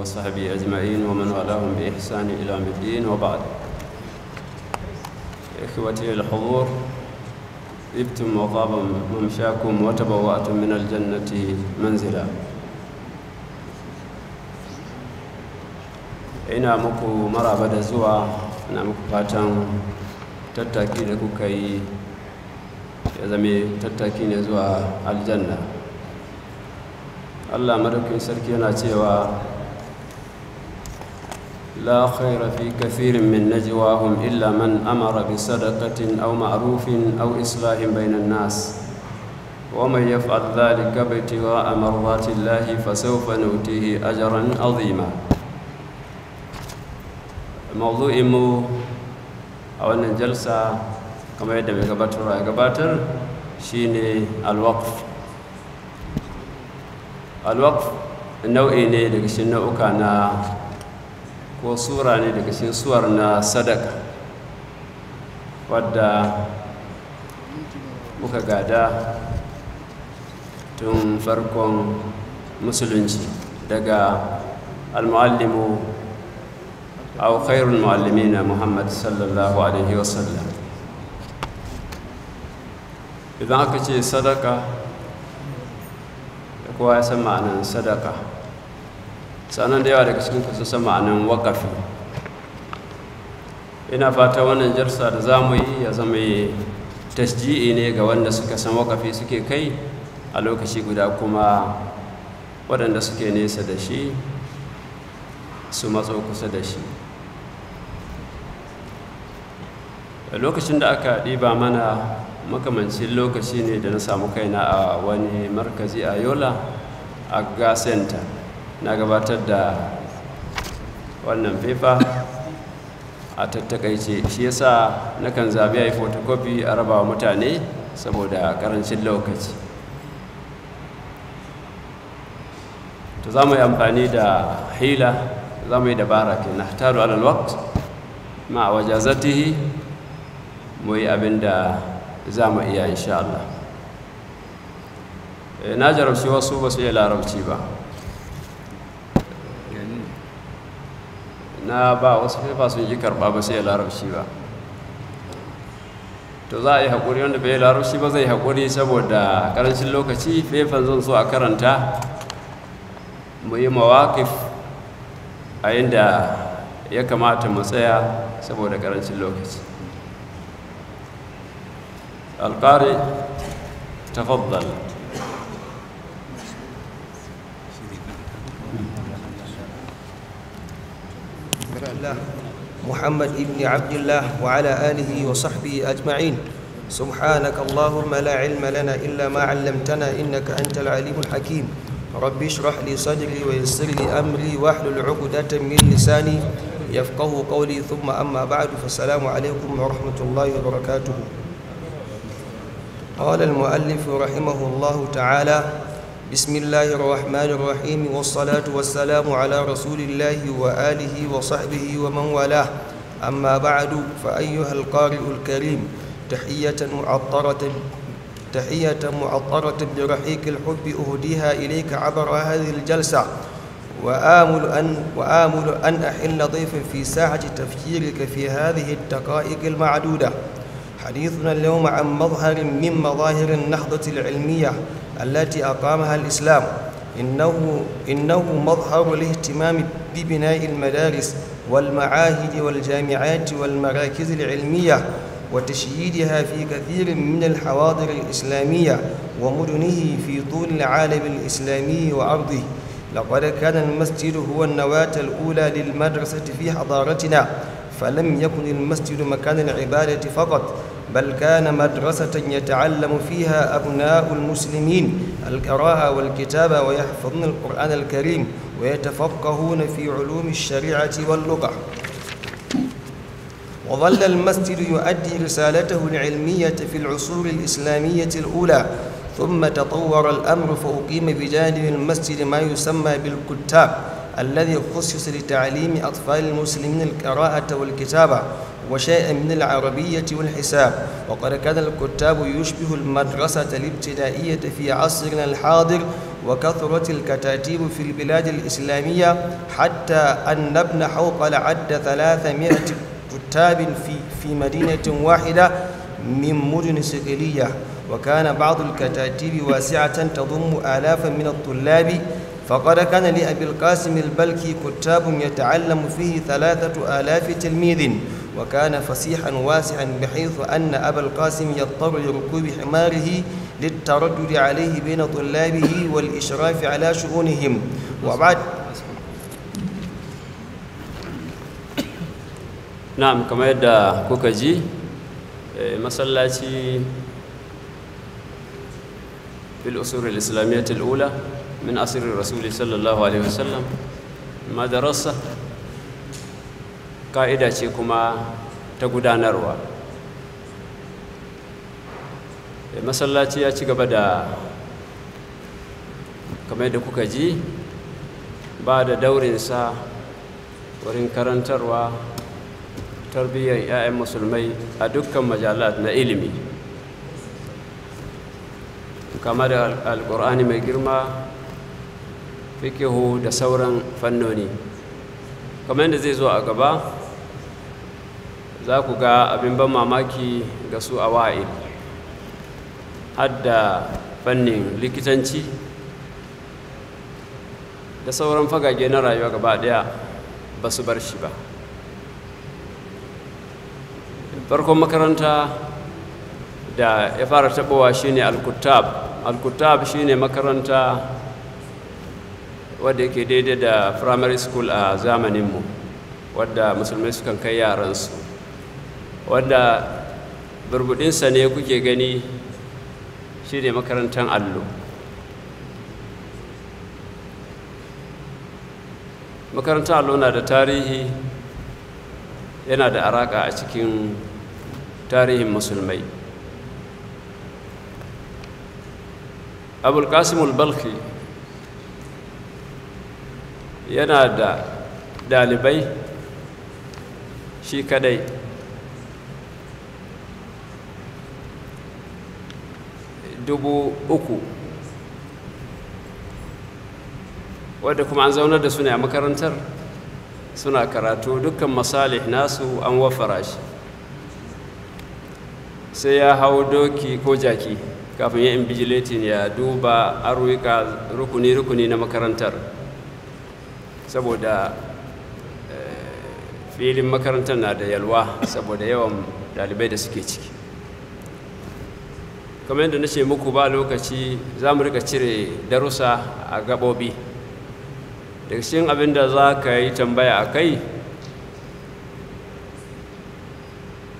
وصحبه أجمعين ومن والاهم بإحسان إلى يوم الدين وبعد إخوتي الحضور طبتم وطاب ممشاكم وتبوأتم من الجنة منزلا ina muku maraba da zuwa ina muku fatan tattaki da kuka yi ya zame tattaki ne zuwa aljanna allah madaukin sarki yana cewa لا خير في كثير من نجواهم إلا من أمر بصدقة أو معروف أو إصلاح بين الناس ومن يفعل ذلك ابتغاء مرضات الله فسوف نؤتيه أجرا عظيما موضوع مو أو أن الجلسة كما يدعي قباتر قباتر شيني الوقف الوقف nau'i ne daga shi nau'uka na ko sura ne daga cikin suwar na sadaka wadda muka gada tun farkon musulunci daga almuallimu aw khairul muallimina muhammad sallallahu alaihi wasallam. Idan aka ce sadaka kowa ya san ma'anan sadaka. Sannan da yawa daga cikin kusa san ma'anan wakafi ina fata wannan jarsa da za mu yi ya zama tasji'i ne ga wanda suka san wakafi suke kai a lokaci guda kuma waɗanda suke nesa da shi su matso kusa da shi. Lokacin da aka ɗiba mana makamancin lokaci ne da na samu kaina a wani markazi a yola a ga center. Na gabatar da wannan fefa a tattakaice. Shi yasa nakan zabi a yi photocopy a raba wa mutane saboda ƙarancin lokaci. To za mu yi amfani da hila za mu yi dabara ke na taru alalwakt ma a wajazatihi mu yi abin da za mu iya insha Allah. Na jarabci wasu ba su iya larabci ba. Na ba wasu fefa sun yi karɓa ba sai ya larabci ba. To za a yi haƙuri wanda bai larabci ba zai haƙuri saboda ƙarancin lokaci. Fefan zan so a karanta mu yi mawaƙif a inda ya kamata mu tsaya saboda ƙarancin lokaci. Alƙari tafaddal. محمد بن عبد الله وعلى آله وصحبه أجمعين. سبحانك اللهم لا علم لنا إلا ما علمتنا إنك أنت العليم الحكيم. رب اشرح لي صدري ويسر لي أمري واحلل عقدة من لساني يفقه قولي. ثم أما بعد فالسلام عليكم ورحمة الله وبركاته. قال المؤلف رحمه الله تعالى بسم الله الرحمن الرحيم والصلاة والسلام على رسول الله وآله وصحبه ومن والاه أما بعد فأيها القارئ الكريم تحية معطرة تحية معطرة برحيق الحب أهديها إليك عبر هذه الجلسة وآمل أن وآمل أن أحل ضيفا في ساعة تفكيرك في هذه الدقائق المعدودة حديثنا اليوم عن مظهر من مظاهر النهضة العلمية التي أقامها الإسلام. إنه, إنه مظهر الاهتمام ببناء المدارس والمعاهد والجامعات والمراكز العلمية وتشييدها في كثير من الحواضر الإسلامية ومدنه في طول العالم الإسلامي وأرضه. لقد كان المسجد هو النواة الأولى للمدرسة في حضارتنا فلم يكن المسجد مكان العبادة فقط بل كان مدرسة يتعلم فيها أبناء المسلمين القراءة والكتابة ويحفظون القرآن الكريم ويتفقهون في علوم الشريعة واللغة. وظل المسجد يؤدي رسالته العلمية في العصور الإسلامية الأولى ثم تطور الأمر فأقيم بجانب المسجد ما يسمى بالكتاب الذي خصص لتعليم أطفال المسلمين القراءة والكتابة. وشيئا من العربية والحساب. وقد كان الكتاب يشبه المدرسة الابتدائية في عصرنا الحاضر وكثرت الكتاتيب في البلاد الإسلامية حتى أن ابن حوقل عد ثلاثمائة كتاب في, في مدينة واحدة من مدن صقلية. وكان بعض الكتاتيب واسعة تضم آلافا من الطلاب. فقد كان لأبي القاسم البلكي كتاب يتعلم فيه ثلاثة آلاف تلميذ. وكان فسيحا واسعا بحيث أن أبا القاسم يضطر لركوب حماره للتردد عليه بين طلابه والإشراف على شؤونهم. وبعد. نعم كما يدى كوكجي مسلاتي في الأصول الإسلامية الأولى من أصر الرسول صلى الله عليه وسلم. ما درسه؟ Ka'ida ce kuma ta gudanarwa. Masallaci ya ci gaba da kamar yadda kuka ji ba da daurinsa wurin karantarwa tarbiyyar 'ya'yan musulmai a dukkan majalat na ilimi. Kamar da alkur'ani mai girma fikihu da sauran fannoni. Kamar yadda zai zo a gaba za ku ga abin ban mamaki ga su a wa'il hadda fannin likitanci da sauran fagage na rayuwa gaba ɗaya ba su bar shi ba. Farkon makaranta da ya fara taɓowa shine al-kuttab. Al-kuttab shine makaranta wadda yake daidai da primary school a zamaninmu wadda musulmai sukan kai yaransu. Wadda burbudinsa ne kuke gani shine makarantar allo. Makarantar allo na da tarihi yana da araka a cikin tarihin musulmai. Abulkasimul balki yana da ɗalibai shi kadai dubu uku. Wadda kuma an zaunar da su ne a makarantar suna karatu dukkan masalih nasu an wafara shi. Sai ya hau doki ko jaki kafin ya invigilating ya duba arwika rukuni-rukuni na makarantar. Saboda filin makarantar na da yalwa saboda yawan ɗalibai da suke ciki. Kamar yadda na ce muku ba lokaci za mu riƙa cire darussa a gaɓoɓi. Daga cikin abin da za ka yi tambaya a kai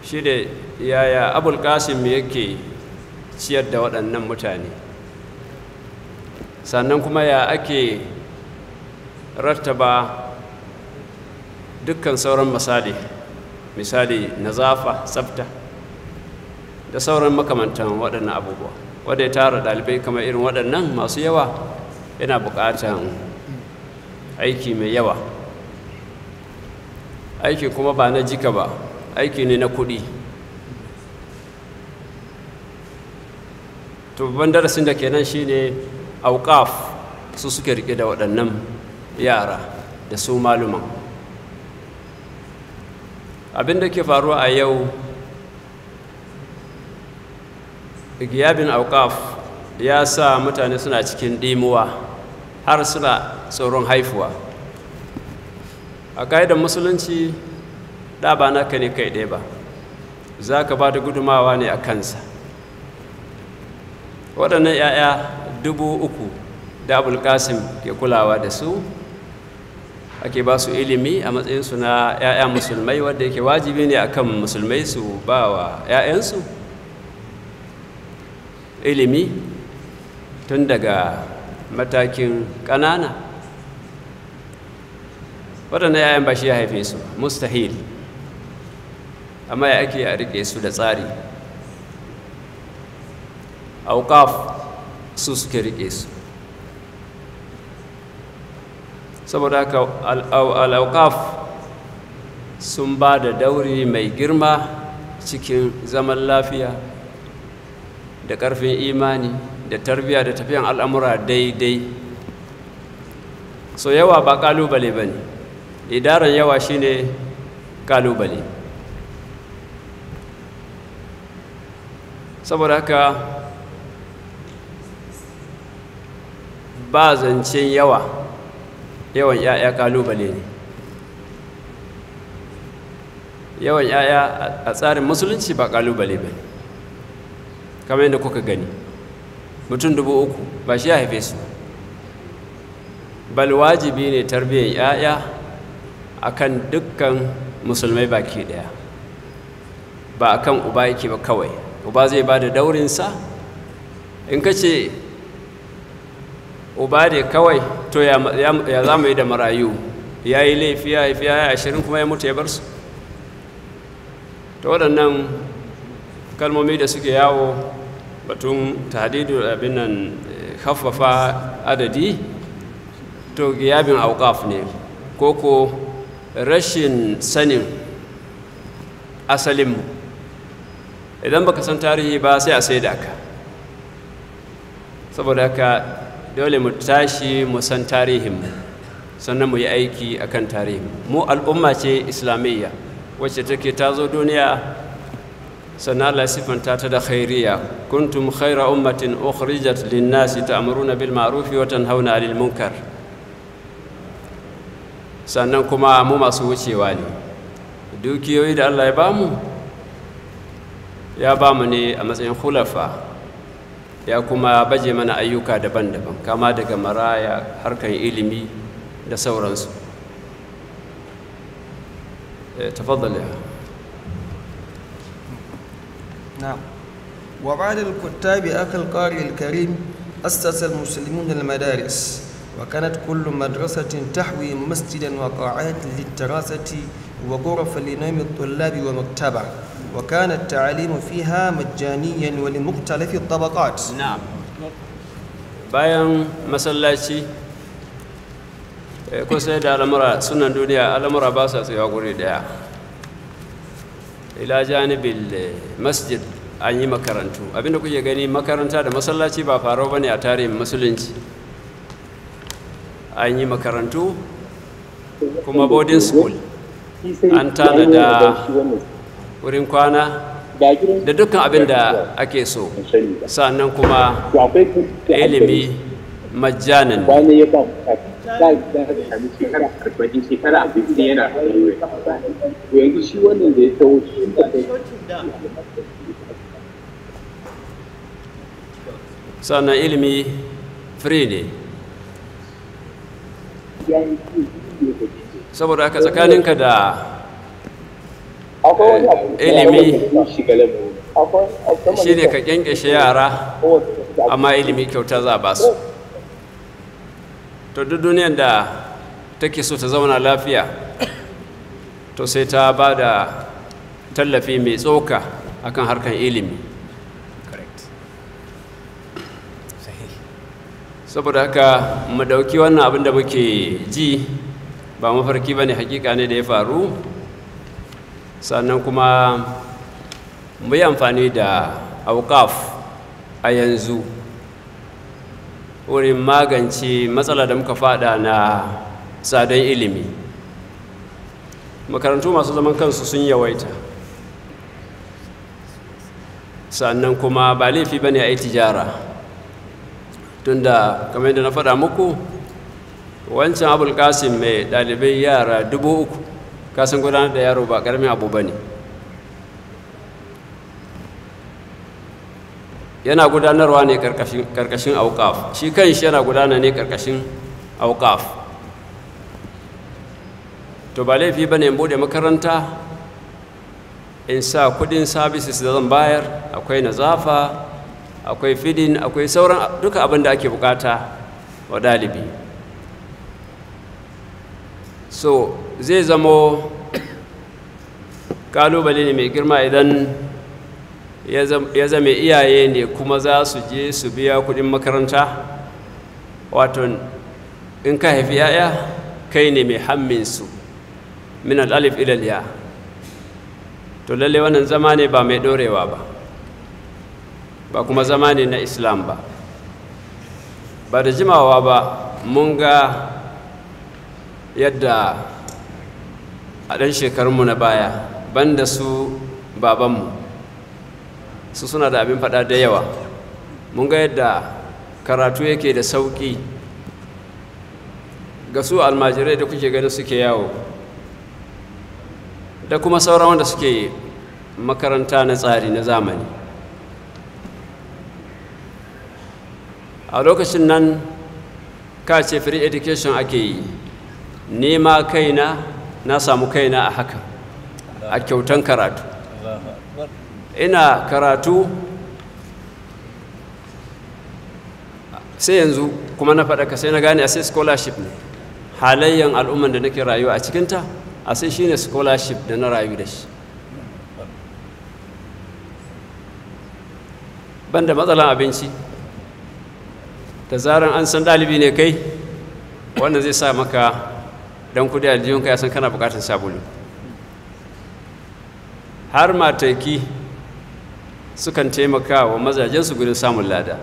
shi da yaya abul kasim yake ciyar da waɗannan mutane? Sannan kuma ya ake rattaba dukkan sauran misali misali nazafa tsafta. Da sauran makamantan waɗannan abubuwa. Wadda ya tara ɗalibai kamar irin waɗannan masu yawa yana buƙatan aiki mai yawa. Aiki kuma ba na jika ba aiki ne na kuɗi. To babban darasin da kenan shine auqaf su suke riƙe da waɗannan yara da su maluma abin da ke faruwa a yau giyabin auqaf ya sa mutane suna cikin ɗimuwa har suna tsoron haifuwa. A ƙa'idar musulunci da ba naka ne kai ɗaya ba. Za ka ba da gudumawa ne a kansa. Waɗannan 'ya'ya dubu uku da abulkasim ke kulawa da su ake ba su ilimi a matsayinsu na 'ya'ya musulmai wadda yake wajibi ne akan musulmai su ba wa 'ya'yansu ilimi tun daga matakin ƙanana. Waɗannan 'ya'yan ba shi ya haife su mustahil. Amma ya ake a riƙe su da tsari. Auƙaf su suke riƙe su. Saboda haka al'auƙaf sun ba da dauri mai girma cikin zaman lafiya. Da ƙarfin imani da tarbiyya da tafiyan al'amura daidai. So yawa ba ƙalubale ba ne. Idaran yawa shine ƙalubale saboda haka ba zancen yawa yawan 'ya'ya ƙalubale ne. Yawan 'ya'ya a tsarin musulunci ba ƙalubale ba ne. Kamar yadda kuka gani mutum dubu uku ba shi ya haife su. Bal wajibi ne tarbiyyar 'ya'ya akan dukkan musulmai baki ɗaya ba akan uba yake ba kawai. Uba zai ba da daurinsa. In ka ce uba ne kawai to ya za mu yi da marayu? Ya yi laifi ya haifi ya ashirin kuma ya mutu ya bar su. Ta waɗannan kalmomi da suke yawo batun tahdidu abin nan haffafa adadi to giyabin auƙaf ne ko ko rashin sanin asalinmu. Idan baka san tarihi ba sai a sai da ka. Saboda haka dole mu tashi mu san tarihinmu sannan mu yi aiki akan tarihi mu al'umma ce islamiyya wacce take ta zo duniya sannan Allah sifanta ta da khairiyya kuntum khaira ummatin ukhrijat lin-nasi ta'muruna bil ma'ruf wa tanhauna 'anil munkar sannan kuma mu masu wucewa ne dukiyoyi da Allah ya ba mu ya ba mu ne a matsayin khulafa ya kuma baje mana ayyuka daban-daban kama daga maraya harkan ilimi da sauransu tafaddal ya نعم. وبعد الكتاب أخي القارئ الكريم أسس المسلمون المدارس وكانت كل مدرسة تحوي مسجدا وقاعات للدراسة وغرفا لنوم الطلاب ومكتبة وكان التعليم فيها مجانيا ولمختلف الطبقات. na'am bayan masallaci ko sai da al'amura sunan duniya al'amura ba sa tsayawa guri daya ila janibil masjid an yi makarantu. Abinda kuke gani makaranta da masallaci ba faro ba ne a tarihin musulunci. An yi makarantu kuma boarding school an tanada wurin kwana da dukkan abin da ake so. Sannan kuma ilimi da da da to yanzu shi wannan da ya shi da sannan ilimi free ne. Saboda haka tsakaninka da abu ilimi shi ne ka kyankyashe yara amma ilimi kyauta za ba su. To duk duniyar da take so ta zauna lafiya to sai ta ba da tallafi mai tsoka akan harkar ilimi. Saboda haka mu ɗauki wannan abin da muke ji ba mafarki ba ne hakika ne da ya faru. Sannan kuma mu yi amfani da auƙaf a yanzu wurin magance matsala da muka fada na tsadan ilimi. Makarantu masu zaman kansu sun yawaita. Sannan kuma ba laifi ba ne a yi tijara. Tunda kamar yadda na faɗa muku wancan abul kasim mai ɗalibai yara dubu uku kasan gudanar da yaro ba ƙaramin abu ba ne. Yana gudanarwa ne ƙarƙashin auƙaf shi kan shi yana gudana ne ƙarƙashin auƙaf to ba laifi ba ne buɗe makaranta in sa kuɗin services da zan bayar. Akwai nazafa akwai fidin akwai sauran duka abin da ake buƙata wa ɗalibi so zai zamo ƙalubale ne mai girma idan ya zame iyaye ne kuma za su je su biya kuɗin makaranta. Wato in ka haifi yaya kai ne mai hamminsu min al'alif ilal ya to lalle wannan zama ne ba mai ɗorewa ba. Ba kuma zama ne na islam ba. Ba da jimawa ba mun ga yadda a ɗan shekarunmu na baya banda su babanmu su suna da abin faɗa da yawa. Mun ga yadda karatu yake da sauƙi. Ga su almajirai da kuke ganin suke yawo da kuma sauran wanda suke makaranta na tsari na zamani. A lokacin nan ka ce free education ake yi. Nema kaina na samu kaina a haka a kyautan karatu. Ina karatu sai yanzu kuma na faɗaka sai na gane a sai scholarship ne. Halayyan al'umman da nake rayuwa a cikinta a sai shine scholarship da na rayu da shi. Banda matsalan abinci. Da zaran an san ɗalibi ne kai wanda zai sa maka don kuɗi aljihunka ya san kana buƙatar sabulu. Har mataki sukan taimaka wa mazajensu gudun samun lada.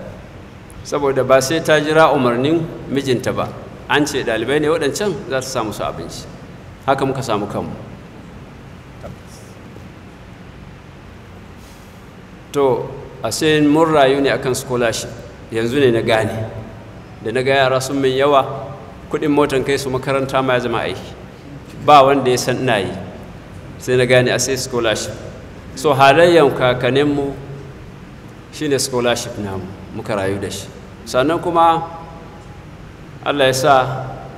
Saboda ba sai ta jira umarnin mijinta ba an ce ɗalibai ne waɗancan za su samu su abinci. Haka muka samu kanmu. To a sai mun rayu ne akan scholarship yanzu ne na gane. Da na ga yara sun min yawa kuɗin motan kai su makaranta ma ya zama aiki. Ba wanda ya san ina yi. Sai na gane a sai scholarship. So halayyan kakaninmu shi ne scholarship namu muka rayu da shi. Sannan kuma allah ya sa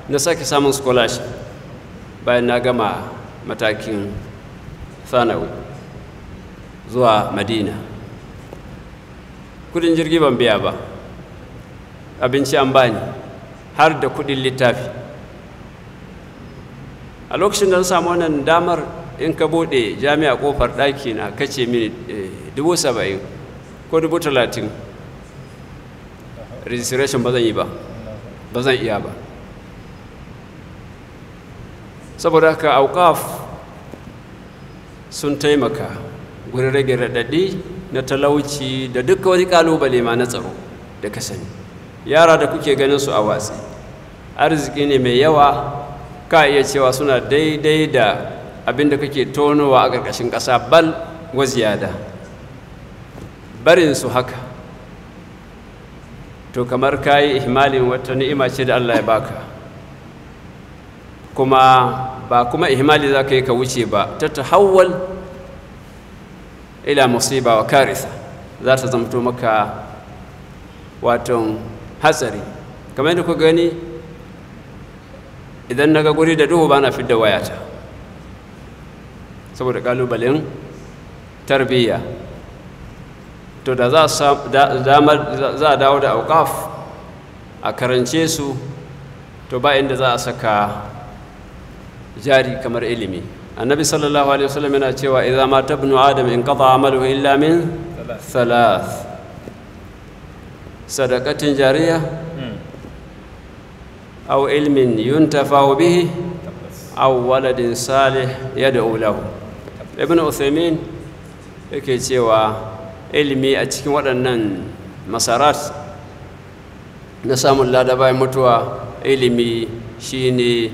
na sake samun scholarship bayan na gama matakin sanawi zuwa madina. Kudin jirgi ban biya ba. Abinci an bani har da kuɗin littafi. A lokacin da na samu wannan damar in ka buɗe jami'a ƙofar ɗaki na kace mini dubu saba'in ko dubu talatin registration ba zan yi ba ba zan iya ba. Saboda haka aukaf sun taimaka wurin rage raɗaɗi na talauci da duka wani ƙalubale ma na tsaro da ka sani. Yara da kuke ganin su a watsi. Arziki ne mai yawa ka iya cewa suna daidai da abin da kake tonowa a ƙarƙashin ƙasa bal waziyada barin su haka. To kamar ka yi ihmalin wata ni'ima ce da allah ya baka kuma ba kuma ihmali za ka yi ka wuce ba ta tahawwal ila musiba wa karisa za ta zamto maka waton hatsari. Kamar yadda ku gani idan na ga guri da duhu ba na fidda wayata. Saboda kalubalen tarbiyya. To da za a dawo da auƙaf a karance su to ba inda za a saka jari kamar ilimi. Annabi sallallahu alaihi wasallam yana cewa idza ma tabnu adam in qata amaluhu illa min thalath. Sadaqatin jariya aw ilmin yuntafa bihi. Aw waladin salih yad'u lahu. Ibn uthaymin yake cewa ilimi a cikin waɗannan masarat na samun lada bayan mutuwa ilimi shine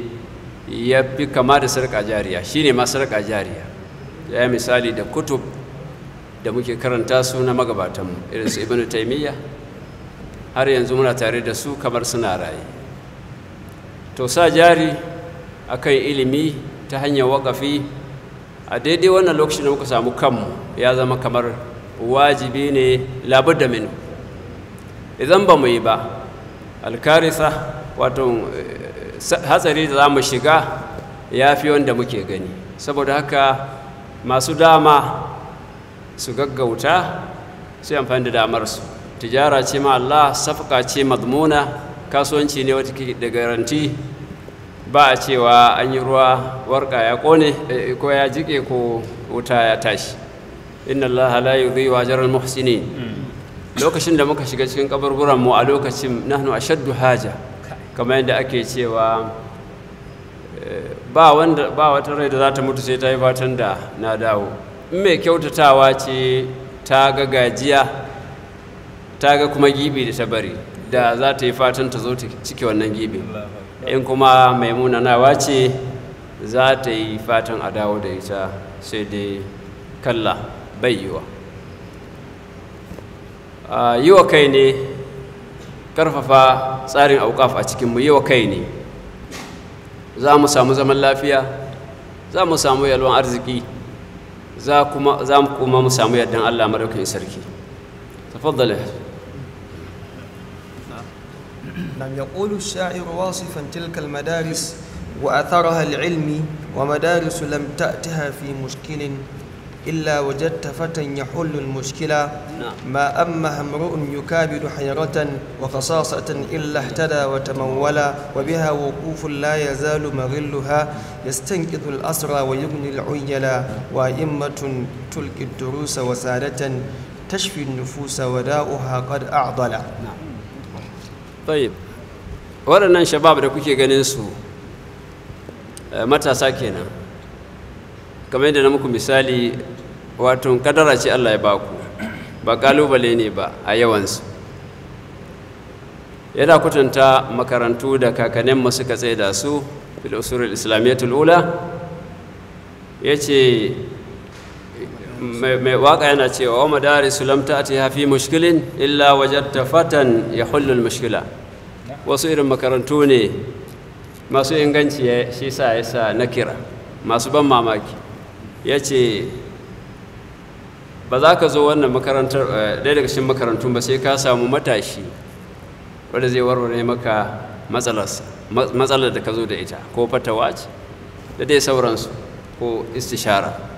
ya fi kama da sarƙa jariya shine ma sarƙa jariya. Ya yi misali da kutub da muke karanta su na magabatanmu irin su ibn taimiyya har yanzu muna tare da su kamar suna raye. To sa jari akan ilimi ta hanyar waƙafi a daidai wannan lokacin da muka samu kanmu ya zama kamar wajibi ne labar da minu. Idan ba mu yi ba alkarisa wato hatsari da za mu shiga ya fi wanda muke gani. Saboda haka masu dama su gaggauta su amfani da damarsu. Tijara ce ma Allah safaka ce mazmuna kasuwanci ne wata da garanti. Ba a cewa an yi ruwa warka ya ƙone ko ya jike ko wuta ya tashi. Inna Allah la yudhi'u ajral muhsinin lokacin da muka shiga cikin kaburburan mu a lokacin nahnu ashaddu haja. Kamar yadda ake cewa ba wanda ba wata rai da za ta mutu sai ta yi fatan da na dawo. In mai kyautatawa ce ta ga gajiya ta ga kuma gibi da ta bari da za ta yi fatan ta zo ta cike wannan gibi. In kuma mai munanawa ce za ta yi fatan a dawo da ita sai dai kalla bai yiwa yi wa kai ne ƙarfafa tsarin aukaf a cikinmu yi wa kai ne. Za mu samu zaman lafiya za mu samu yalwan arziki za mu kuma mu samu yardan allah madaukakin sarki. Tafaddala نعم يقول الشاعر واصفا تلك المدارس وأثرها العلمي ومدارس لم تأتها في مشكل إلا وجدت فتى يحل المشكلة ما أمها امرؤ يكابد حيرة وخصاصة إلا اهتدى وتمولا وبها وقوف لا يزال مغلها يستنقذ الأسرى ويغني العيلا وأئمة تلقي الدروس وسادة تشفي النفوس وداؤها قد أعضل tayyib waɗannan shabab da kuke ganin su eh, matasa kenan. Kamar yadda na muku misali wato kadara ce Allah ya baku ba ƙalubale ne ba a yawansu. Yana kutanta makarantu da kakanninmu suka tsaye da su fil usulul islamiyyatul ula ya ce mai waƙa yana cewa wa madarisu lam ta'ti fi mushkilin illa wajadta fatan yahullu mushkila wasu irin makarantu ne masu inganci shi sa ya sa na kira masu ban mamaki. Ya ce ba za ka zo wannan makarantar ɗaya daga cikin makarantun ba sai ka samu matashi wanda zai warware maka matsalar da ka zo da ita ko fatawa ce da dai sauransu ko istishara.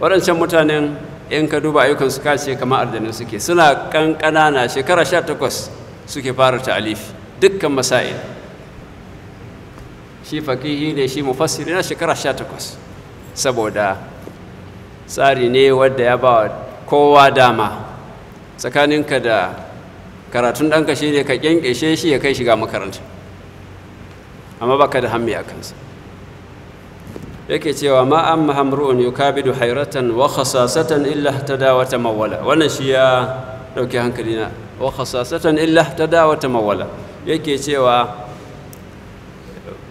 Waɗancan mutanen in ka duba ayyukansu ka ce kamar aljanu suke. Suna ƙanƙanana shekara sha takwas suke fara ta'alifi dukkan masail. Shi fakihi ne shi mufassiri na shekara sha takwas. Saboda tsari ne wadda ya ba kowa dama. Tsakaninka da karatun ɗanka shi ne ka ƙyanƙyashe shi ya kai shiga makaranta. Amma baka da hammi a kansa. Yake cewa ma an mahamru'un yukabidu hairatan wa khasasatan illa tada wa tamawwala. Wannan shi ya ɗauke hankali na. Wa khasasatan illa tada wa tamawwala. Yake cewa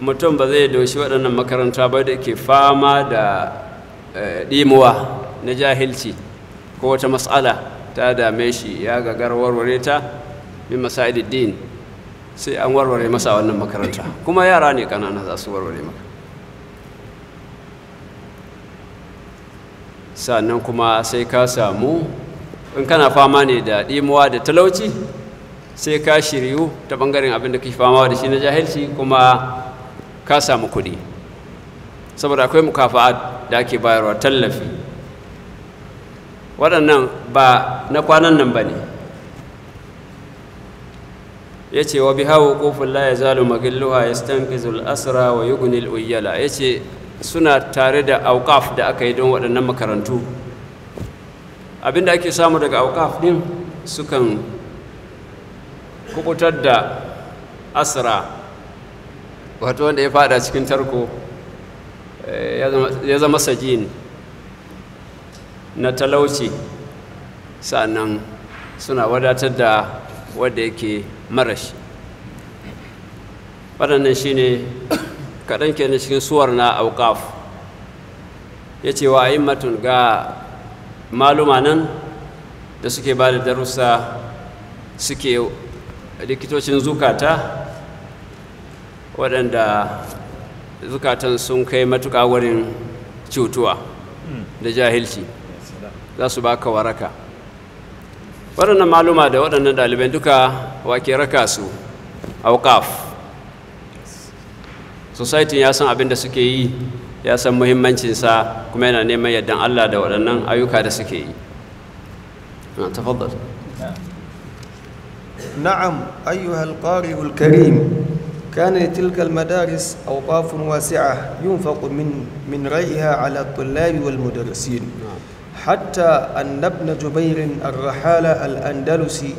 mutum ba zai doshi waɗannan makaranta ba da ke fama da ɗimuwa na jahilci ko wata matsala ta dame shi ya gagar warware ta min din sai an warware masa wannan makaranta. Kuma yara ne ƙanana za su warware maka. Sannan kuma sai ka samu in kana fama ne da ɗimuwa da talauci sai ka shiryu ta ɓangaren abin da kake fama da shi na jahilci kuma ka samu kuɗi. Saboda akwai mukafa'a da ake bayarwa tallafi. Waɗannan ba na kwanan nan ba ne. Ya ce wa biha wuqufun la yazalu magilluha yastanqizul asra wa yughni al-uyyala ya ce suna tare da auqaf da aka yi don waɗannan makarantu. Abinda ake samu daga auqaf din sukan kuɓutar da asra wato wanda ya fada cikin tarko ya zama sajin na talauci. Sannan suna wadatar da wadda yake marashi. Waɗannan shi ne kaɗan kenan cikin suwar na auƙaf ya ce wa matun ga maluma nan da suke ba da darussa suke likitocin zukata waɗanda zukatan sun kai matuƙa wurin cutuwa da jahilci. Za su baka waraka. Waɗannan maluma da waɗannan ɗalibai duka wake raka su auƙaf society ya san abin da suke yi ya san muhimmancinsa kuma yana neman yardan allah da waɗannan ayyuka da suke yi tafaddal نعم أيها القارئ الكريم كان لتلك المدارس أوقاف واسعة ينفق من من ريها على الطلاب والمدرسين حتى أن ابن جبير الرحالة الأندلسي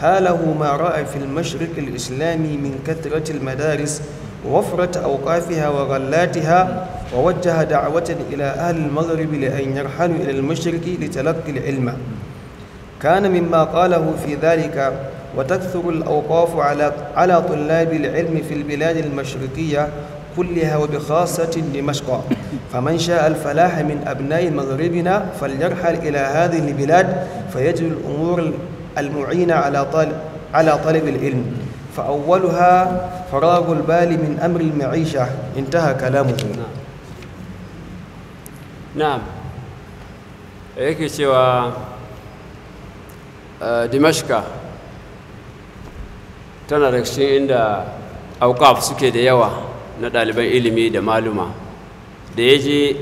هاله ما رأى في المشرق الإسلامي من كثرة المدارس ووفرة أوقافها وغلاتها ووجه دعوة إلى أهل المغرب لأن يرحلوا إلى المشرق لتلقي العلم. كان مما قاله في ذلك وتكثر الأوقاف على على طلاب العلم في البلاد المشرقية كلها وبخاصة دمشق. فمن شاء الفلاح من أبناء مغربنا فليرحل إلى هذه البلاد فيجد الأمور المعينة على طالب على طلب العلم. فأولها فراغ البال من أمر المعيشة انتهى كلامه na'am yake cewa uh, dimashka tana da cikin inda aukaf suke da yawa na ɗaliban ilimi da maluma da ya je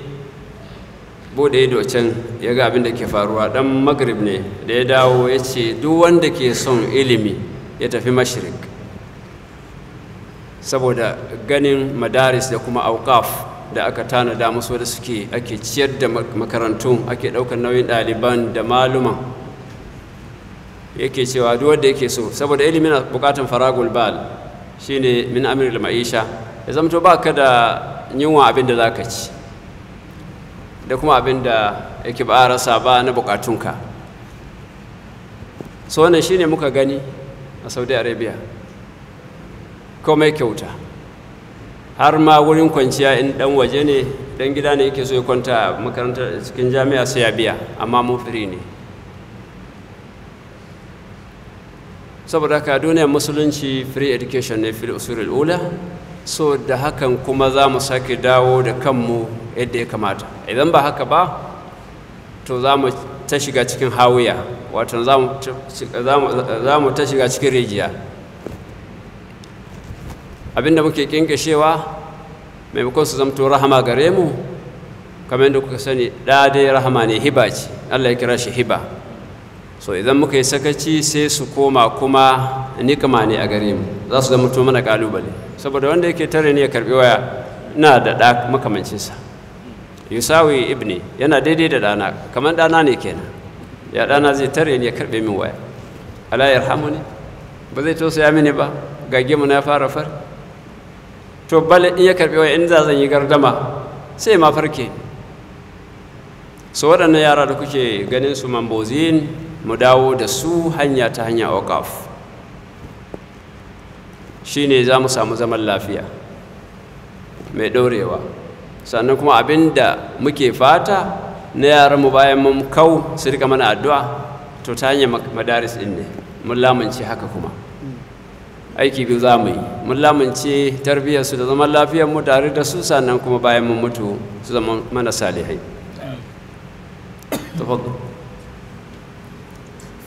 bude ido can ya ga abin da ke faruwa ɗan magrib ne da ya dawo ya ce duk wanda ke son ilimi ya tafi mashirik saboda ganin madaris da kuma aukaf da aka tanada musu da suke ake ciyar da makarantu ake ɗaukar nauyin ɗaliban da maluman. Yake cewa duk wanda yake so saboda ilimi na bukatan faragul bal shine min amir ma'isha ya zamto ba ka da yunwa abin da za ka ci da kuma abin da yake ba rasa ba na bukatunka so wannan shine muka gani a saudi arabia. Komai kyauta. Har ma wurin kwanciya in dan waje ne dan gida ne yake so ya kwanta a makarantar cikin jami'a sai ya biya amma mu firi ne. Saboda haka duniyar musulunci free education ne fil usulul ula so da hakan kuma za mu sake dawo da kanmu yadda ya kamata. Idan ba haka ba to za mu ta shiga cikin hawiya wato za mu ta shiga cikin rijiya. Abin da muke kinkashewa maimakon su zamto rahama gare mu kamar yadda kuka sani ɗa rahama ne hiba ce. Allah ya kira shi hiba. So idan muka yi sakaci sai su koma kuma nikama ne a gare mu. Za su zama mana ƙalubale saboda wanda yake tare ne ya karɓi waya ina da ɗa makamancinsa. Yusawi ibni yana daidai da ɗana. Kamar ɗana ne kenan. Ya ɗana zai tare ne ya karɓe min waya. Ala yarhamu ne ba zai tausaya mini ba? Gage mu na fara far to bale in ya karɓe waya in za zan yi gardama sai ma farke. So waɗannan yara da kuke ganin su mambozin mu dawo da su hanya ta hanya okaf shi ne za mu samu zaman lafiya mai ɗorewa. Sannan kuma abin da muke fata na yaranmu bayan mun kau su riƙa mana addu'a to ta hanyar madaris ɗin ne. Mun lamunce haka kuma. Aiki biyu za mu yi mun lamunce tarbiyyarsu da zaman lafiyarmu tare da su sannan kuma bayan mun mutu su zama mana salihai تفضل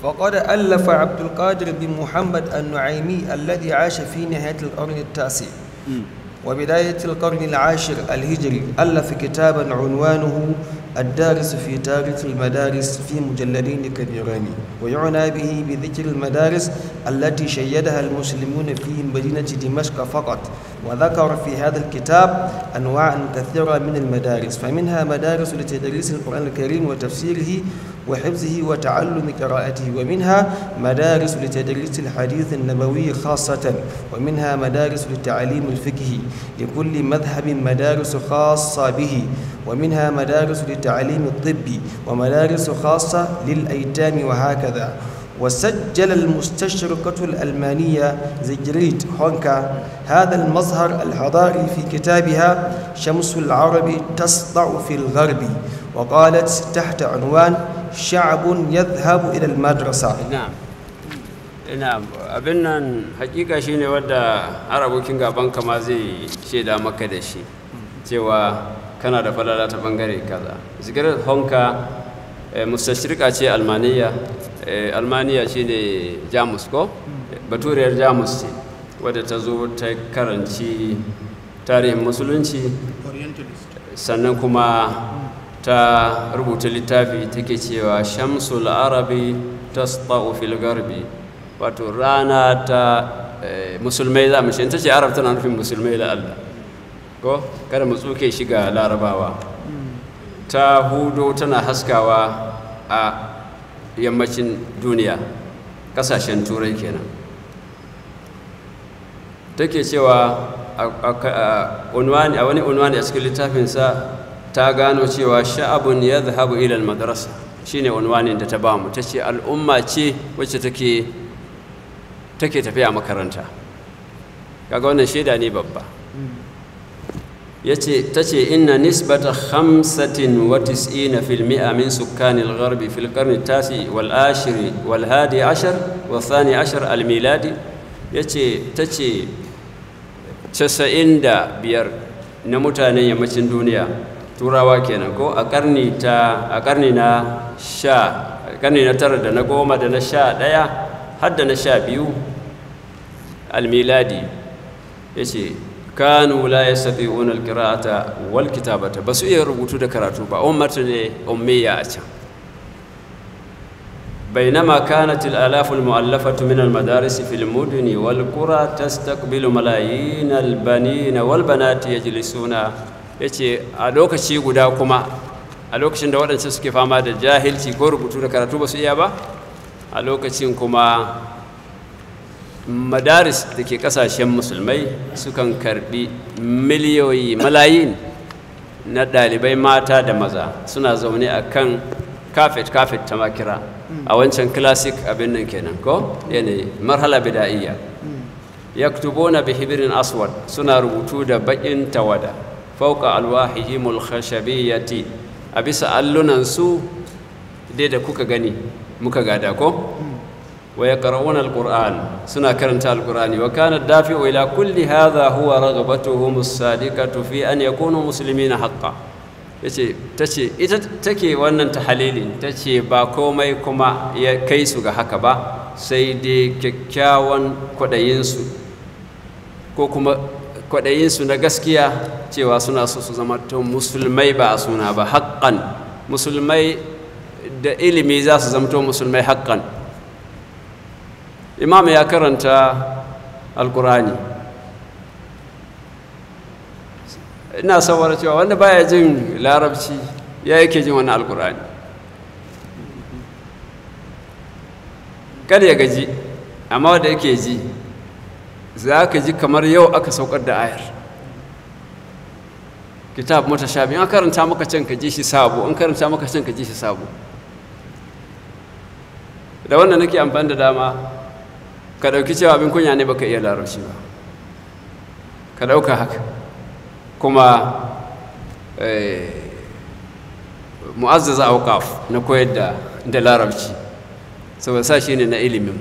فقد ألف عبد القادر بن محمد النعيمي الذي عاش في نهاية القرن التاسع وبداية القرن العاشر الهجري ألف كتابا عنوانه الدارس في تاريخ المدارس في مجلدين كبيرين ويعنى به بذكر المدارس التي شيدها المسلمون في مدينة دمشق فقط وذكر في هذا الكتاب أنواعا كثيرة من المدارس فمنها مدارس لتدريس القرآن الكريم وتفسيره وحفظه وتعلم قراءته ومنها مدارس لتدريس الحديث النبوي خاصة ومنها مدارس لتعليم الفقه لكل مذهب مدارس خاصة به. ومنها مدارس لتعليم الطب ومدارس خاصة للأيتام وهكذا. وسجل المستشرقة الألمانية زيجريت هونكا هذا المظهر الحضاري في كتابها شمس العرب تسطع في الغرب وقالت تحت عنوان شعب يذهب إلى المدرسة na'am abin nan hakika shine wadda har abokin gaban kama zai shaida maka da kana da falala ta ɓangare kaza. Zikirar honka mustashirka ce almaniya. Almaniya shine jamus ko? Baturiyar jamus ce wadda ta zo ta karanci tarihin musulunci. Sannan kuma ta rubuta littafi take cewa shamsul arabi tasṭa'u fil garbi wato rana ta musulmai za mu shi ta ce arab tana nufin musulmai da Allah. Ko? Kada mu tsuke shi ga larabawa. Ta hudo tana haskawa a yammacin duniya ƙasashen turai kenan. Take cewa a wani unwani a cikin littafinsa ta gano cewa sha'abun ya zahabu ilal madrasa shine unwanin da ta ba mu ta ce al'umma ce wacce take take tafiya makaranta. Kaga wannan shaida ne babba. Ya ce tace inna nisbata 95 fil mi'a min sukkanil gharbi fil qarni tasi wal ashiri wal hadi ashar wa thani ashar al miladi. Yace tace 95 na mutanen yammacin duniya. Turawa kenan ko? A karni ta a karni na sha karni na tara da na goma da na sha ɗaya har da na sha biyu almiladi ya ce kanu la ya sabi unar kira'ata wal kitabata ba su iya rubutu da karatu ba umarta ne ummiya a can بينما كانت الآلاف المؤلفة من المدارس في المدن والقرى تستقبل ملايين البنين والبنات يجلسون yace a lokaci guda kuma a lokacin da waɗansu suke fama da jahilci ko rubutu da karatu ba su iya ba a lokacin kuma madaris da ke ƙasashen musulmai sukan karɓi miliyoyi malayin na ɗalibai mata da maza. Suna zaune a kan kafet kafet ta makira. A wancan classic abin nan kenan ko? Yanayi marhala bida'iyya yaktubuna bi hibirin aswad. Suna rubutu da bakin tawada. Fauka alwahihimul khashabiyyati. A bisa allunan su dai da kuka gani muka gada ko? Wa yaqra'una alquran suna karanta alqurani. Wa kana dafi'u ila kulli hadha huwa raghbatuhum as-sadiqatu fi an yakunu muslimina haqqan. Yace tace ita take wannan tahalilin tace ba komai kuma ya kai su ga haka ba sai dai kyakkyawan kwaɗayinsu ko kuma kwaɗayinsu na gaskiya cewa suna so su zama ba suna ba da ilimi za su musulmai haƙƙan imam ya karanta alkurani ina saboda cewa wanda baya jin larabci ya yake jin wani alkurani kada ya gaji amma wanda yake ji za ka ji kamar yau aka saukar da ayar. Kitab mutashabi an karanta maka can ka ji shi sabo an karanta maka can ka ji shi sabo. Da wannan nake amfani da dama ka ɗauki cewa abin kunya ne baka iya larabci ba. Ka ɗauka haka. Kuma mu'azzaza auqaf na koyar da da larabci. Saboda sa shi ne na ilimin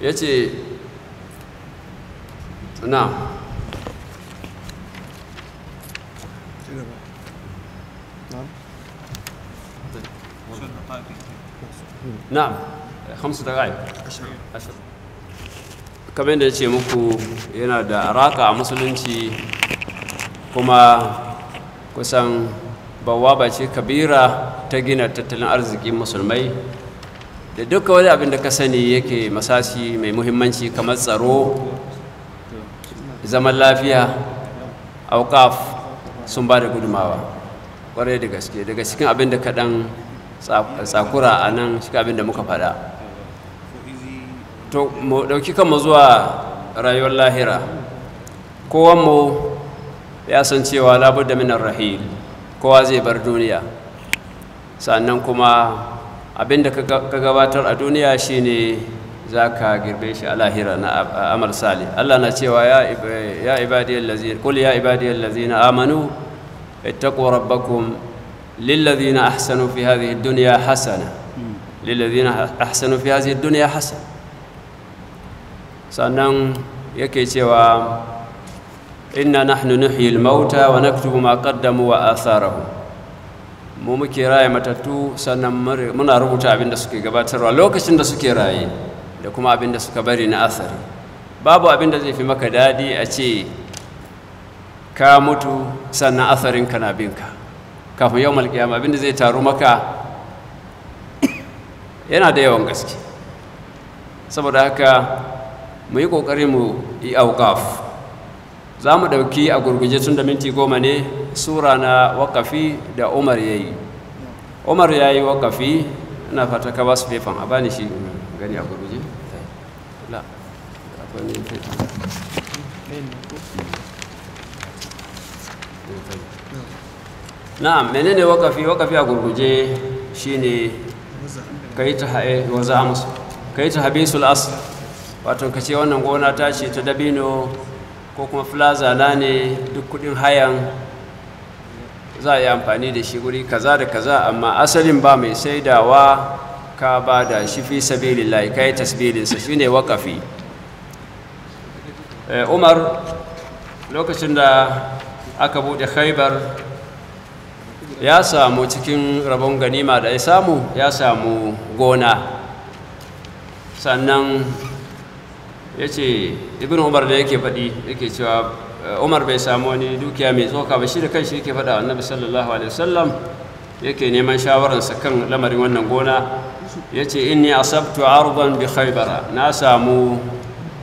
ya ce na na'am hamsu da rai kamar da ya ce muku yana da raka a musulunci kuma kusan bawaba ce kabira ta gina tattalin arzikin musulmai. Da duka wani abin da ka sani yake masasi mai muhimmanci kamar tsaro zaman lafiya aukaf sun ba da gudumawa ƙwarai da gaske daga cikin abin da kaɗan tsakura a nan shi abin da muka faɗa. To mu ɗauki kanmu zuwa rayuwar lahira. Kowanmu ya san cewa labar da minar rahil kowa zai bar duniya. Sannan kuma abin da ka gabatar a duniya shine za ka girbe shi a lahira na amal sali allah na cewa ya ibadiyar lazina amanu ittaqu rabbakum lillazina ahsanu fi hadhihi dunya hasana lillazina ahsanu fi hadhihi dunya hasana sannan yake cewa inna nahnu nuhyi al-mauta wa naktubu ma qaddamu wa atharahum mu muke raye matattu sannan muna rubuta abin da suke gabatarwa lokacin da suke raye da kuma abin da suka bari na asari babu abin da zai fi maka daɗi a ce ka mutu sannan asarin ka na binka kafin yau malkiyama abin da zai taru maka yana da yawan gaske. Saboda haka mu yi ƙoƙari mu yi auƙaf za mu ɗauki a gurguje tun da minti goma ne sura na wakafi da umar ya yi. Umar ya yi wakafi ina fata ka ba su fefan a bani shi gani a gurguje. Na'am menene wakafi? Wakafi a gurguje shine ka yi ta hae waza musu. Ka yi ta habisul as wato ka ce wannan gona ta ce ta dabino ko kuma plaza na ne duk kuɗin hayan za a yi amfani da shi guri kaza da kaza amma asalin ba mai saidawa ka ba da shi fi sabilillahi ka yi tasbirinsa shi ne waƙafi umar lokacin da aka buɗe khaibar ya samu cikin rabon ganima da ya samu ya samu gona. Sannan ya ce ibn umar da yake faɗi yake cewa umar bai samu wani dukiya mai tsoka ba. Shi da kanshi yake faɗa annabi sallallahu alaihi wasallam yake neman shawararsa kan lamarin wannan gona. Ya ce inni asabtu arban bi khaybara. Na samu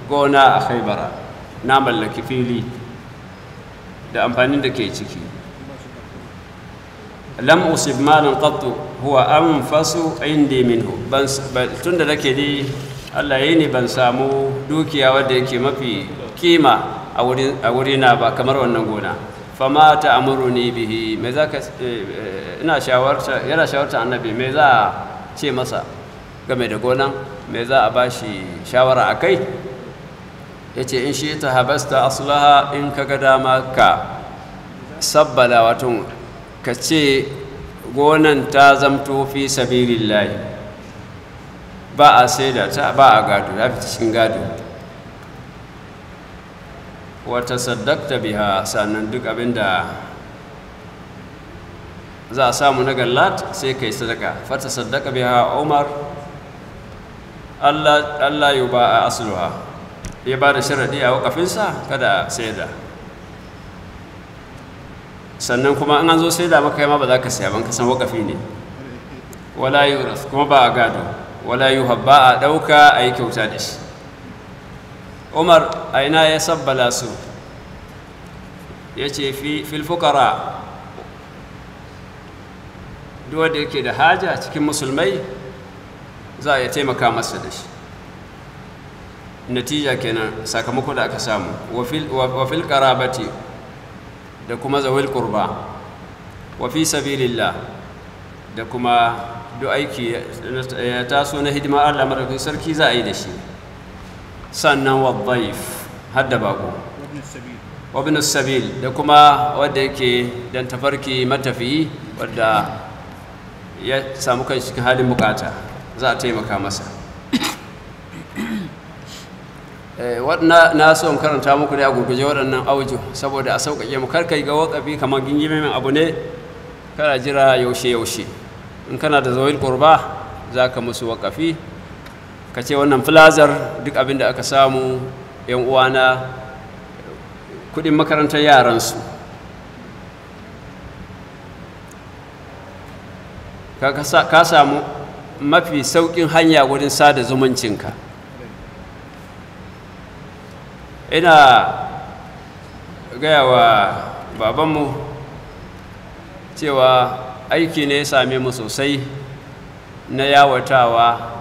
gona a khaybara. Na mallaki fili da amfanin da ke ciki. Lam usib malan qattu huwa anfasu indi minhu. Ban tunda nake ni Allah yi ne ban samu dukiya wadda yake mafi kima a wurina ba kamar wannan gona. Fama ta amuru ni bihi. Me za ka ina shawarta yana shawarta annabi me za a ce masa game da gonan? Me za a bashi shawara a kai? Ya ce in shi ta habasta aslaha in ka ga dama ka sabbala wato ka ce gonan ta zamto fi sabilillahi. Ba a saida ta ba a gado ya fi cikin gado. Wata saddakta biha sannan duk abin da za a samu na gallat sai kai sadaka. Fata saddaka biha umar allah yi ba a asluha. Ya ba da sharaɗi a wakafinsa kada saida. Sannan kuma an zo saida maka yama ba za ka saya ban ka san wakafi ne. Wala yi kuma ba a gado. Wala yi ba a ɗauka a yi kyauta da shi. Umar a ina ya sabbala su? Ya ce filfukara duwanda yake da haja cikin musulmai za a iya taimaka masa da shi. Natija kenan sakamako da aka samu. Wafil karabati da kuma zawil kurba wafi sabilillah da kuma duk aiki ya taso na hidima allah madaukakin sarki za a yi da shi. Sannan waddaif hadda bako. Wabin sabil da kuma wadda yake dan tafarki matafiyi wadda ya samu kan cikin halin buƙata za a taimaka masa. Na so in karanta muku da gurguje waɗannan auju saboda a sauƙaƙe mu. Karkai ga waƙafi kamar gingimin abu ne kana jira yaushe-yaushe in kana da zawil ƙurba za ka musu waƙafi. Ka ce wannan filazar duk abin da aka samu yan uwana kuɗin makarantar yaransu. Ka samu mafi sauƙin hanya wurin sada zumuncinka ina gaya wa babanmu cewa aiki ne ya same mu sosai na yawatawa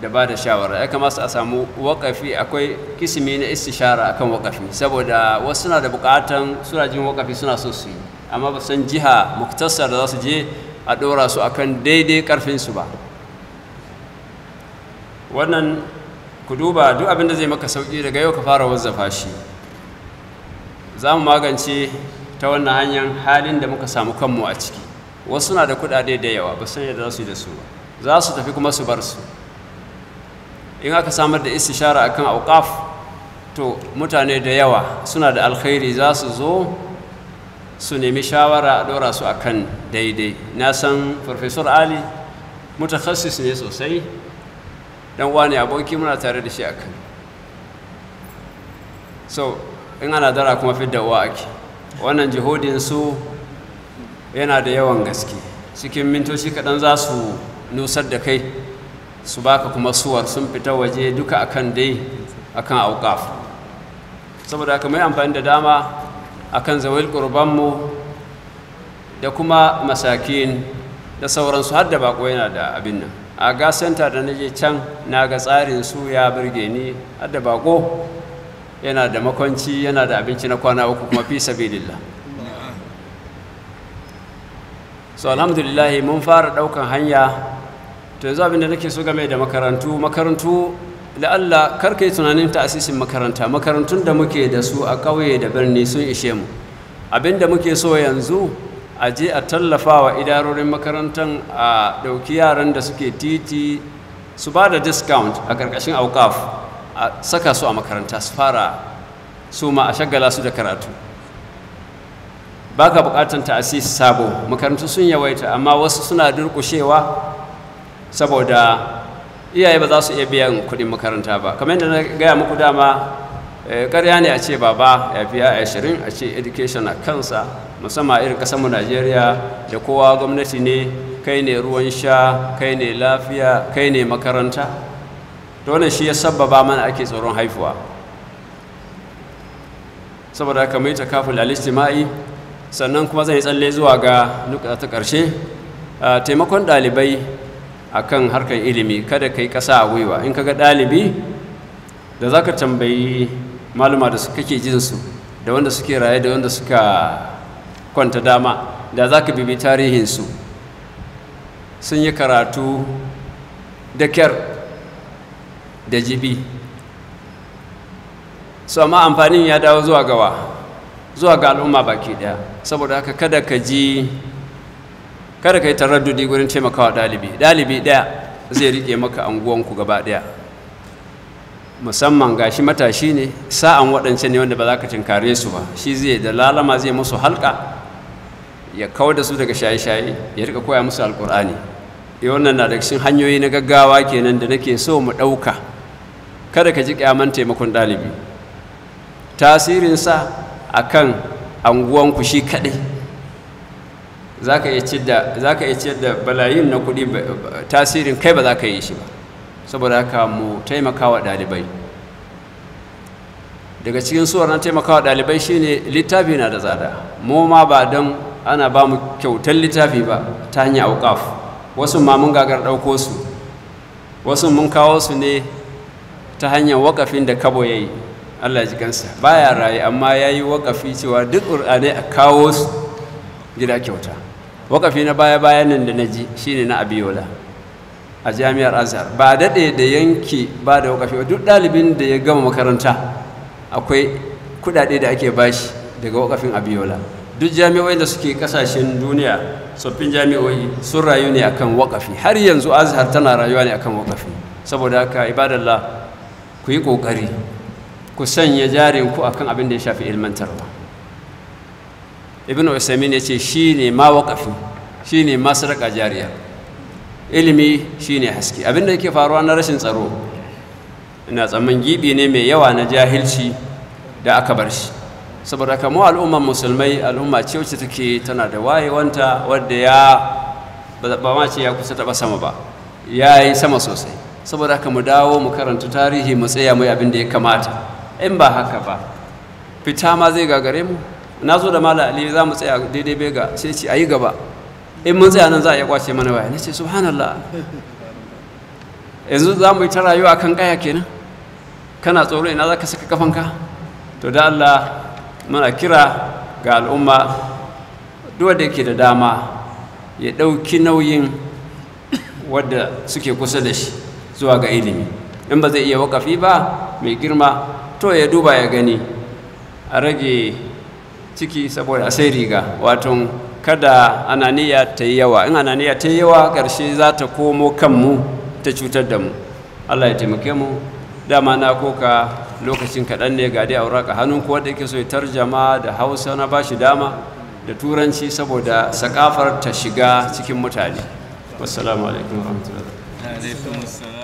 da ba da shawara. Ya kamata a samu wakafi akwai kisimi na istishara akan wakafi saboda wasu suna da bukatan suna jin wakafi suna so su yi amma ba san jiha muktasar da za su je a ɗora su akan daidai ƙarfinsu ba. Wannan ku duba duk abin da zai maka sauƙi daga yau ka fara wazzafa shi. Za mu magance ta wannan hanyar halin da muka samu kanmu a ciki. Wasu na da kuɗaɗe da yawa ba san yadda za su yi da su ba. Za su tafi kuma su bar su. In aka samar da istishara akan auqaf to mutane da yawa suna da alkhairi za su zo su nemi shawara a ɗora su akan daidai. Na san farfesor ali mutakhassis ne sosai. Dan wani aboki muna tare da shi akan so in ana dara kuma fidda uwa ake. Wannan jihodin su yana da yawan gaske. Cikin mintoci kaɗan za su nusar da kai su baka kuma suwar sun fita waje duka akan dai akan auqaf. Saboda haka mai amfani da dama akan zawil qurbanmu da kuma masakin da sauransu har da bako yana da abin nan. A ga center da naje can na ga tsarin su ya burge ni har da bako yana da makwanci yana da abinci na kwana uku kuma fi sabilillah. So alhamdulillah mun fara ɗaukan hanya. To yanzu abin da nake so game da makarantu makarantu da Allah kar ka yi tunanin ta'asisin makaranta. Makarantun da muke da su a ƙauye da birni sun ishe mu. Abin da muke so yanzu a je a tallafa wa idarorin makarantar a ɗauki yaran da suke titi su ba da discount a ƙarƙashin aukaf a saka su a makaranta su fara su ma a shagala su da karatu. Ba ka buƙatar ta'asis sabo makarantu sun yawaita amma wasu suna durƙushewa saboda iyaye ba za su iya biyan kuɗin makaranta ba. Kamar yadda na gaya muku dama ƙarya ne a ce baba ya fiya ashirin a ce education a kansa. Musamman irin ƙasarmu najeriya da kowa gwamnati ne kai ne ruwan sha kai ne lafiya kai ne makaranta. To wannan shi ya sabbaba mana ake tsoron haifuwa. Saboda haka mai takaful al-istima'i sannan kuma zan yi tsalle zuwa ga nuka ta ƙarshe taimakon ɗalibai akan harkar ilimi. Kada ka yi ƙasa a gwiwa. In ka ga ɗalibi da za ka tambayi maluma da su kake jinsu da wanda suke raye da wanda suka kwanta dama da za ka bibi tarihinsu. Sun yi karatu da kyar da jibi. Su amma amfanin ya dawo zuwa gawa zuwa ga al'umma baki ɗaya saboda haka kada ka ji kada ka yi taraddudi gurin taimakawa ɗalibi. Ɗalibi ɗaya zai riƙe maka anguwanku gaba ɗaya. Musamman gashi matashi ne sa'an waɗancan ne wanda ba za ka tinkare su ba. Shi zai da lalama zai musu halka ya kawar da su daga shaye-shaye ya riƙa koya musu alkur'ani ya wannan na daga cikin hanyoyi na gaggawa kenan da nake so mu ɗauka. Kada ka ji kyaman taimakon ɗalibi. Tasirinsa a kan anguwanku shi kaɗai. Za ka iya ciyar da balayin na kuɗi tasirin kai ba za ka yi shi ba. Saboda haka mu taimakawa ɗalibai. Daga cikin suwar na taimakawa ɗalibai shine littafi na da tsada. Mu ma ba don ana ba mu kyautar littafi ba ta hanyar auƙaf wasu ma mun gagar ɗauko su. Wasu mun kawo su ne ta hanyar waƙafin da kabo ya yi. Allah ji kansa. Baya raye amma ya yi waƙafi cewa duk ƙur'anai a kawo su gida kyauta. Waƙafi na baya-bayan nan da na ji shine na abiyola a jami'ar azhar. Ba daɗe da yanki ba da waƙafi duk ɗalibin da ya gama makaranta akwai kuɗaɗe da ake bashi daga waƙafin abiyola duk jami'o'i da suke ƙasashen duniya tsoffin jami'o'i sun rayu ne akan wakafi har yanzu azhar tana rayuwa ne akan wakafi saboda haka ibadallah ku yi ƙoƙari ku sanya jarin ku akan abin da ya shafi ilmantarwa. Ibn usaimin ya ce shi ne ma wakafi shi ne ma sadaka jariya. Ilimi shi ne haske. Abin da yake faruwa na rashin tsaro ina tsamman gibi ne mai yawa na jahilci da aka bar shi. Saboda kamo al'ummar musulmai al'umma ce wacce take tana da wayewanta wadda ya ba ma ce ya kusa taɓa sama ba ya yi sama sosai. Saboda haka mu dawo mu karanta tarihi mu tsaya mai abin da ya kamata. In ba haka ba fita ma zai gagare mu. Na zo da mala ali za mu tsaya daidai bega sai ce a yi gaba. In mun tsaya nan za a iya ƙwace mana waya. Nace subhanallah. Yanzu za mu yi ta rayuwa kan kaya kenan. Kana tsoro ina za ka saka kafanka to da Allah muna kira ga al'umma duk da yake da dama ya ɗauki nauyin wadda suke kusa da shi zuwa ga ilimi. In ba zai iya wakafi ba mai girma to ya duba ya gani a rage ciki saboda a sai riga. Wato kada ananiya ta yi yawa. In ananiya ta yi yawa ƙarshe za ta komo kanmu ta cutar da mu. Allah ya taimake mu. Dama na koka lokacin kaɗan ne ga dai auraka hannun kuwa da yake so ya tarjama da hausa na bashi dama da turanci saboda sakafar ta shiga cikin mutane. Wassalamu alaikum warahmatullahi